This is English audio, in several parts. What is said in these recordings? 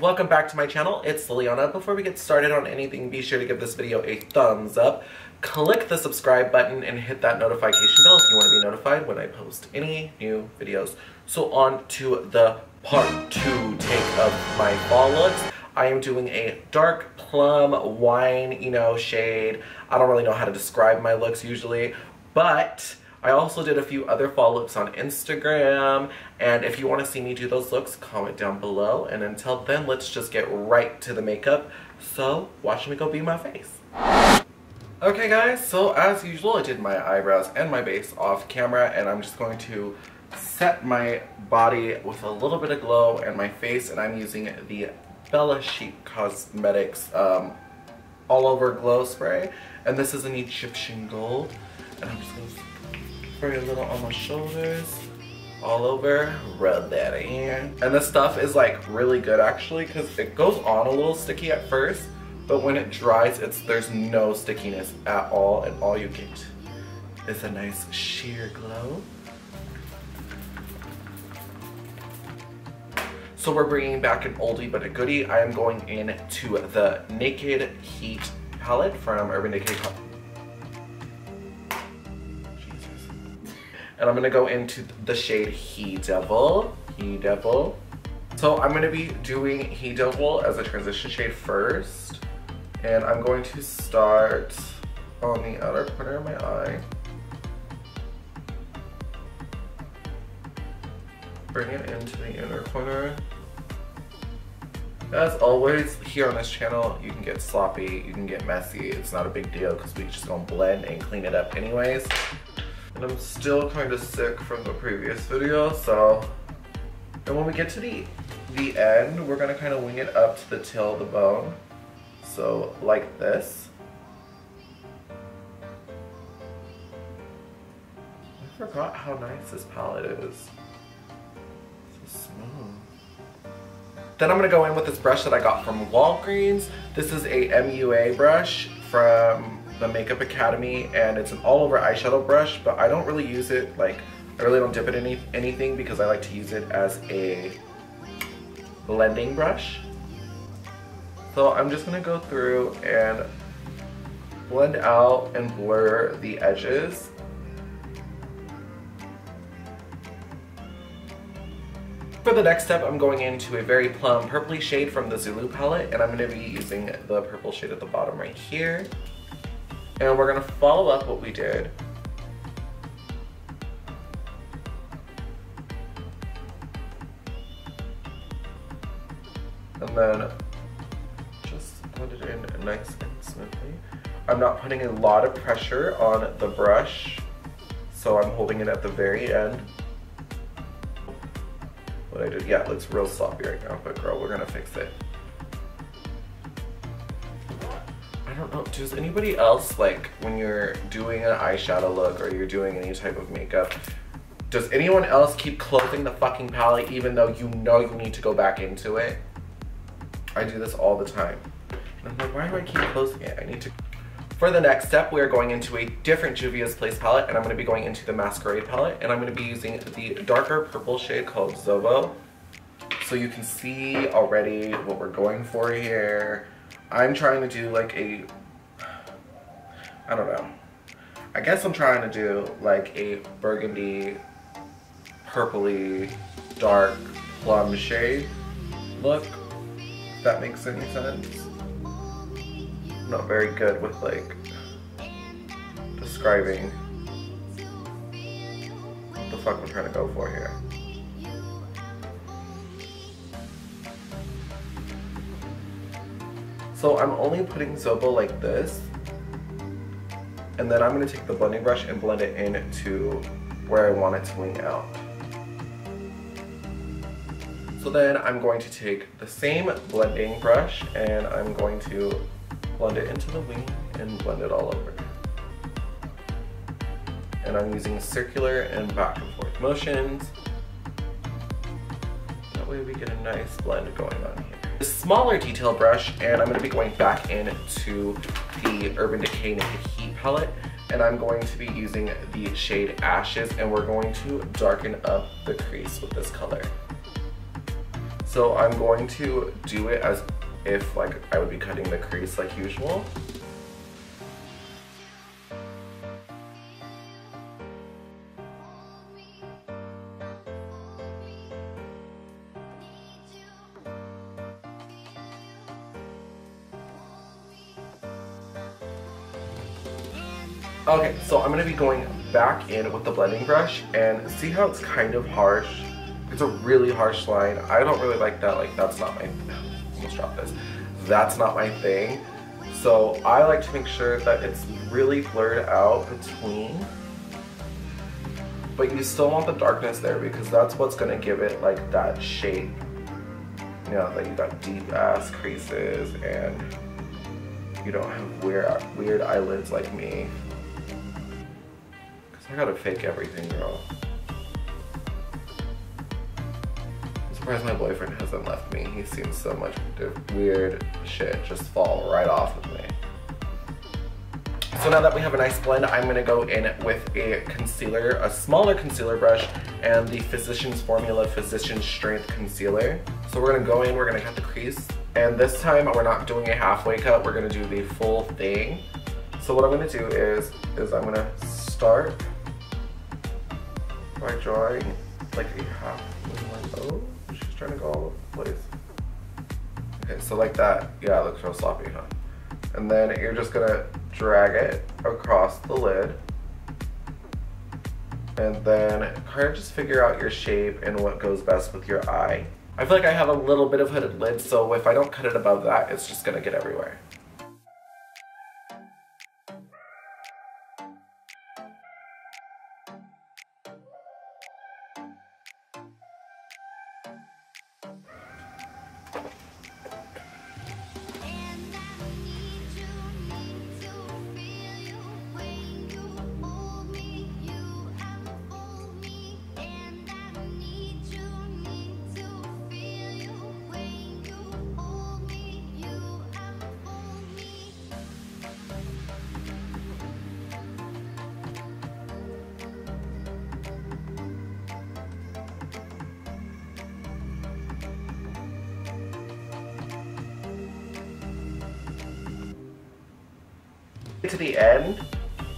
welcome back to my channel. It's Liliana. Before we get started on anything, be sure to give this video a thumbs up. Click the subscribe button and hit that notification bell if you want to be notified when I post any new videos. So on to the part two take of my fall looks. I am doing a dark plum wine, you know, shade. I don't really know how to describe my looks usually, but I also did a few other fall looks on Instagram, and if you want to see me do those looks, comment down below. And until then, let's just get right to the makeup. So, watch me go be my face. Okay guys, so as usual, I did my eyebrows and my base off camera, and I'm just going to set my body with a little bit of glow and my face, and I'm using the Bella Chic Cosmetics um, All Over Glow Spray. And this is an Egyptian Gold. And I'm just going to spray a little on my shoulders, all over, rub that in. And the stuff is like really good actually because it goes on a little sticky at first, but when it dries, it's there's no stickiness at all and all you get is a nice sheer glow. So we're bringing back an oldie but a goodie. I am going in to the Naked Heat palette from Urban Decay and I'm gonna go into the shade He Devil. He Devil. So I'm gonna be doing He Devil as a transition shade first. And I'm going to start on the outer corner of my eye. Bring it into the inner corner. As always, here on this channel, you can get sloppy, you can get messy. It's not a big deal because we just gonna blend and clean it up anyways. And I'm still kind of sick from the previous video, so. And when we get to the, the end, we're gonna kind of wing it up to the tail of the bone. So like this. I forgot how nice this palette is. So smooth. Then I'm gonna go in with this brush that I got from Walgreens. This is a MUA brush from the Makeup Academy and it's an all over eyeshadow brush, but I don't really use it, like, I really don't dip it in any, anything because I like to use it as a blending brush. So I'm just gonna go through and blend out and blur the edges. For the next step, I'm going into a very plum purpley shade from the Zulu palette, and I'm going to be using the purple shade at the bottom right here. And we're gonna follow up what we did. And then just blend it in nice and smoothly. I'm not putting a lot of pressure on the brush, so I'm holding it at the very end. What I did, yeah, it looks real sloppy right now, but girl, we're gonna fix it. Don't know, does anybody else, like, when you're doing an eyeshadow look or you're doing any type of makeup, does anyone else keep closing the fucking palette even though you know you need to go back into it? I do this all the time. I'm like, why do I keep closing it? I need to... For the next step, we are going into a different Juvia's Place palette, and I'm going to be going into the Masquerade palette, and I'm going to be using the darker purple shade called Zobo. So you can see already what we're going for here. I'm trying to do like a, I don't know. I guess I'm trying to do like a burgundy, purpley, dark plum shade look, if that makes any sense. I'm not very good with like describing what the fuck I'm trying to go for here. So I'm only putting Zobo like this. And then I'm gonna take the blending brush and blend it into where I want it to wing out. So then I'm going to take the same blending brush and I'm going to blend it into the wing and blend it all over. And I'm using circular and back and forth motions. That way we get a nice blend going on here smaller detail brush and I'm going to be going back into the Urban Decay Naked Heat palette and I'm going to be using the shade Ashes and we're going to darken up the crease with this color. So I'm going to do it as if like I would be cutting the crease like usual. I'm gonna be going back in with the blending brush and see how it's kind of harsh. It's a really harsh line. I don't really like that, like that's not my, almost dropped this. That's not my thing. So I like to make sure that it's really blurred out between, but you still want the darkness there because that's what's gonna give it like that shape. You know, that you got deep ass creases and you don't have weird, weird eyelids like me. I gotta fake everything, girl. I'm surprised my boyfriend hasn't left me. He seems so much weird shit just fall right off of me. So now that we have a nice blend, I'm gonna go in with a concealer, a smaller concealer brush, and the Physicians Formula Physician Strength Concealer. So we're gonna go in, we're gonna cut the crease, and this time we're not doing a halfway cut, we're gonna do the full thing. So what I'm gonna do is, is I'm gonna start by drawing like a half like, oh, she's trying to go all over the place. Okay, so like that, yeah, it looks real sloppy, huh? And then you're just gonna drag it across the lid. And then kind of just figure out your shape and what goes best with your eye. I feel like I have a little bit of hooded lid, so if I don't cut it above that, it's just gonna get everywhere. To the end,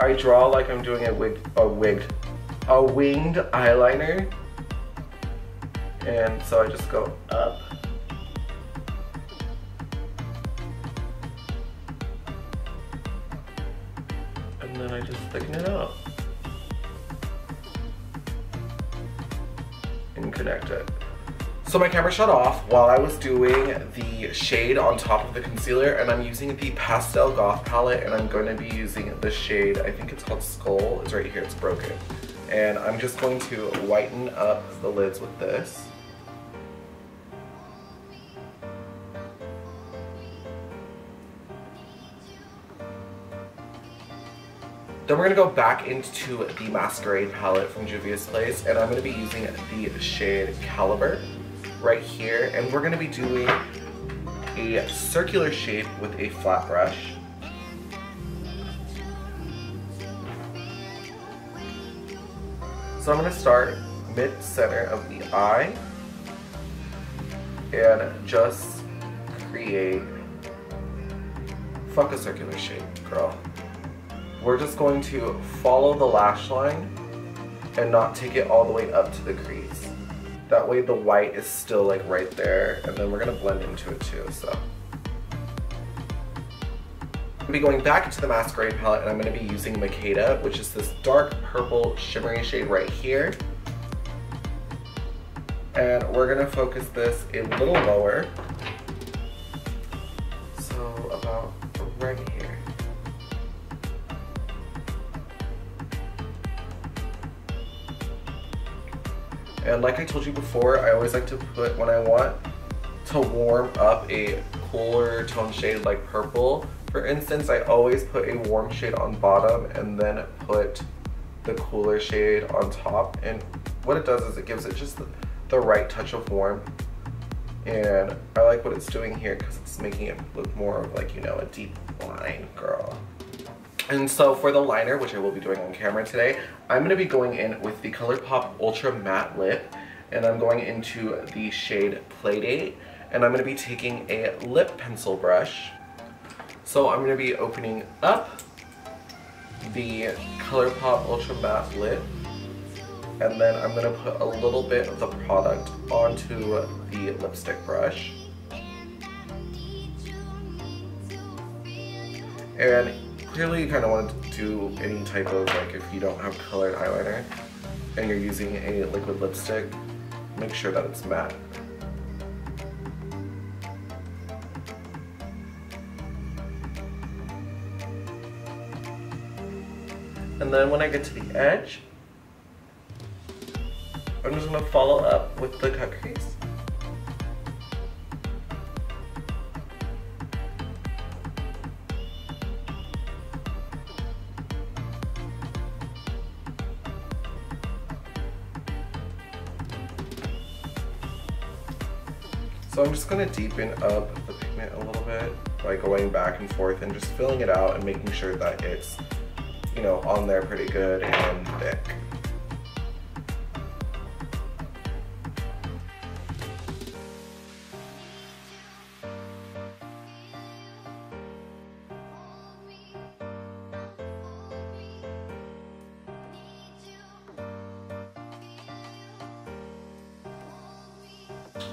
I draw like I'm doing a wig, a wig, a winged eyeliner. And so I just go up. And then I just thicken it up. And connect it. So my camera shut off while I was doing the shade on top of the concealer and I'm using the Pastel Goth palette and I'm going to be using the shade, I think it's called Skull, it's right here, it's broken. And I'm just going to whiten up the lids with this. Then we're gonna go back into the Masquerade palette from Juvia's Place and I'm gonna be using the shade Caliber right here and we're to be doing a circular shape with a flat brush. So I'm to start mid-center of the eye and just create, fuck a circular shape, girl. We're just going to follow the lash line and not take it all the way up to the crease. That way the white is still like right there and then we're gonna blend into it too, so. I'm gonna be going back into the Masquerade palette and I'm gonna be using Makeda, which is this dark purple shimmery shade right here. And we're gonna focus this a little lower. And like I told you before, I always like to put, when I want to warm up a cooler tone shade like purple, for instance, I always put a warm shade on bottom and then put the cooler shade on top. And what it does is it gives it just the, the right touch of warmth. And I like what it's doing here because it's making it look more of like, you know, a deep line girl. And so for the liner, which I will be doing on camera today, I'm going to be going in with the ColourPop Ultra Matte Lip. and I'm going into the shade Playdate and I'm going to be taking a lip pencil brush. So I'm going to be opening up the ColourPop Ultra Matte Lip and then I'm going to put a little bit of the product onto the lipstick brush. And clearly you kind of want to do any type of, like if you don't have colored eyeliner and you're using a liquid lipstick, make sure that it's matte. And then when I get to the edge, I'm just gonna follow up with the cut crease. So I'm just gonna deepen up the pigment a little bit by going back and forth and just filling it out and making sure that it's, you know, on there pretty good and thick.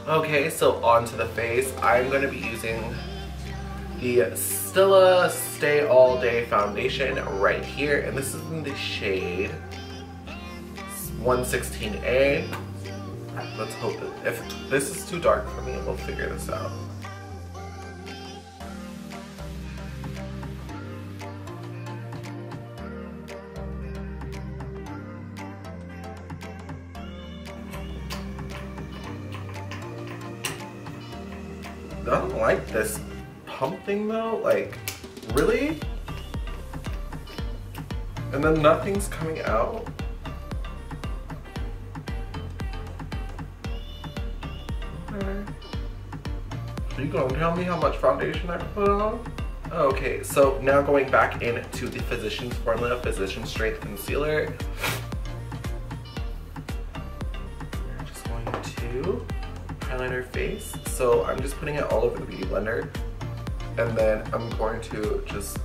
Okay, so onto the face. I'm going to be using the Stila Stay All Day Foundation right here. And this is in the shade 116A. Let's hope if this is too dark for me, we'll figure this out. I don't like this pump thing though. Like, really? And then nothing's coming out? Okay. Are you gonna tell me how much foundation I put on? Okay, so now going back into the Physicians Formula Physician Strength Concealer. So I'm just putting it all over the Beauty Blender. And then I'm going to just,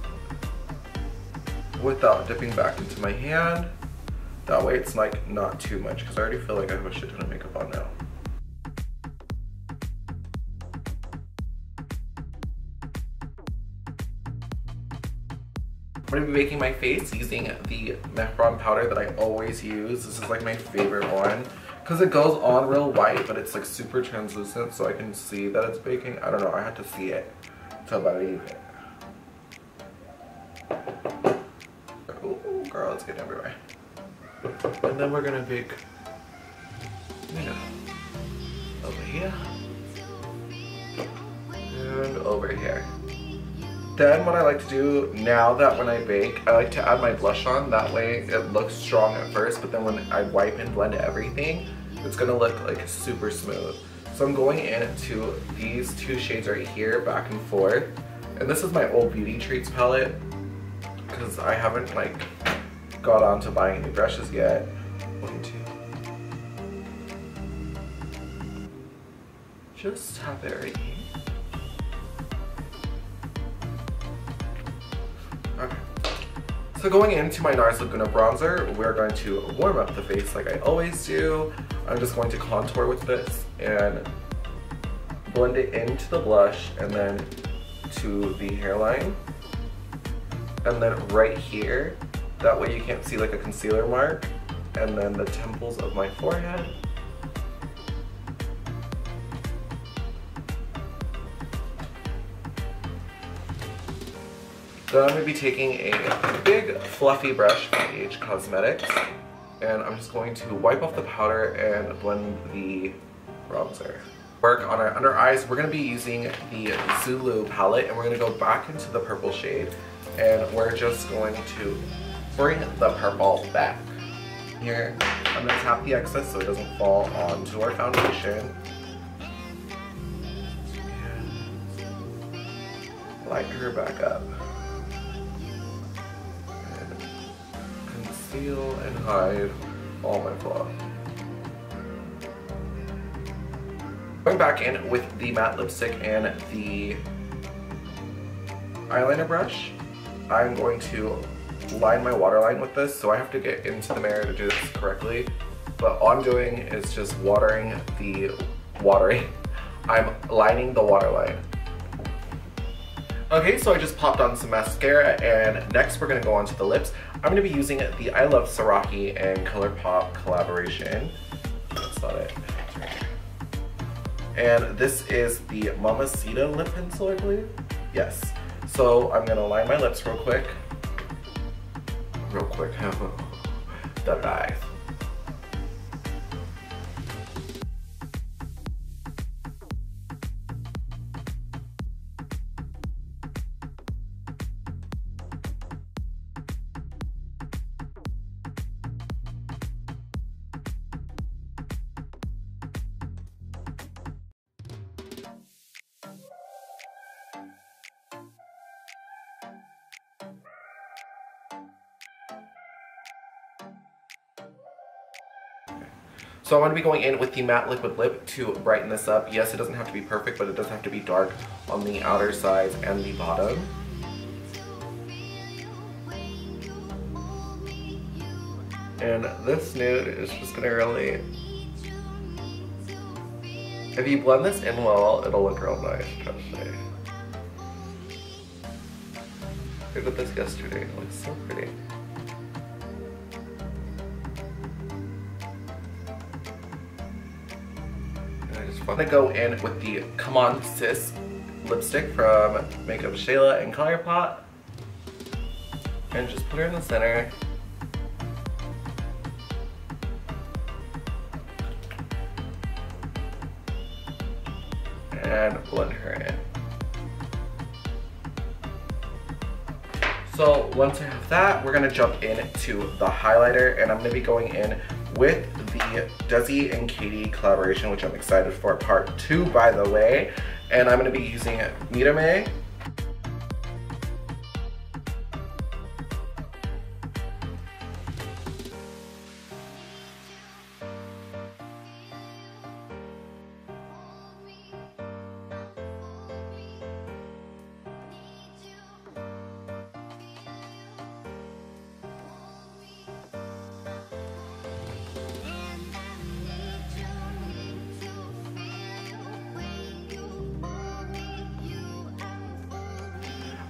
without dipping back into my hand, that way it's like not too much because I already feel like I have a shit ton of makeup on now. I'm gonna be making my face using the Mehron powder that I always use. This is like my favorite one because it goes on real white, but it's like super translucent so I can see that it's baking. I don't know, I had to see it to believe it. Ooh, girl, it's getting everywhere. And then we're gonna bake, you know, over here and over here. Then what I like to do now that when I bake, I like to add my blush on. That way it looks strong at first, but then when I wipe and blend everything, it's gonna look like super smooth. So I'm going into these two shades right here, back and forth. And this is my old Beauty Treats palette, because I haven't like got on to buying new brushes yet. One, two. Just tap it right here. Okay. So going into my NARS Laguna bronzer, we're going to warm up the face like I always do. I'm just going to contour with this and blend it into the blush and then to the hairline. And then right here, that way you can't see like a concealer mark. And then the temples of my forehead. Then I'm going to be taking a big fluffy brush from Age Cosmetics and I'm just going to wipe off the powder and blend the bronzer. Work on our under eyes, we're going to be using the Zulu palette and we're going to go back into the purple shade and we're just going to bring the purple back. Here, I'm going to tap the excess so it doesn't fall onto our foundation. And lighten her back up. Conceal and hide all my flaws. going back in with the matte lipstick and the eyeliner brush, I'm going to line my waterline with this, so I have to get into the mirror to do this correctly. But all I'm doing is just watering the, watering, I'm lining the waterline. Okay, so I just popped on some mascara and next we're gonna go on to the lips. I'm gonna be using the I Love Sarahi and ColourPop collaboration. That's not it. And this is the Mamacita lip pencil, I believe. Yes. So I'm gonna line my lips real quick. Real quick. Have a, the eyes. So I'm going to be going in with the matte liquid lip to brighten this up. Yes, it doesn't have to be perfect, but it does have to be dark on the outer sides and the bottom. And this nude is just going to really... If you blend this in well, it'll look real nice, trust me. I did this yesterday, it looks so pretty. I'm gonna go in with the Come On Sis lipstick from Makeup Shayla and Color ColourPop. And just put her in the center. And blend her in. So once I have that, we're gonna jump into the highlighter and I'm gonna be going in with the Desi and Katy collaboration, which I'm excited for part two, by the way. And I'm gonna be using Mirame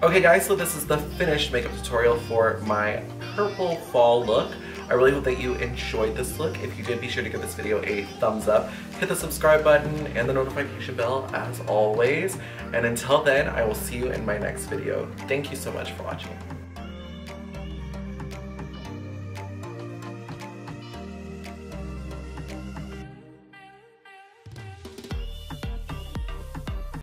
Okay guys, so this is the finished makeup tutorial for my purple fall look. I really hope that you enjoyed this look. If you did, be sure to give this video a thumbs up, hit the subscribe button and the notification bell as always. And until then, I will see you in my next video. Thank you so much for watching.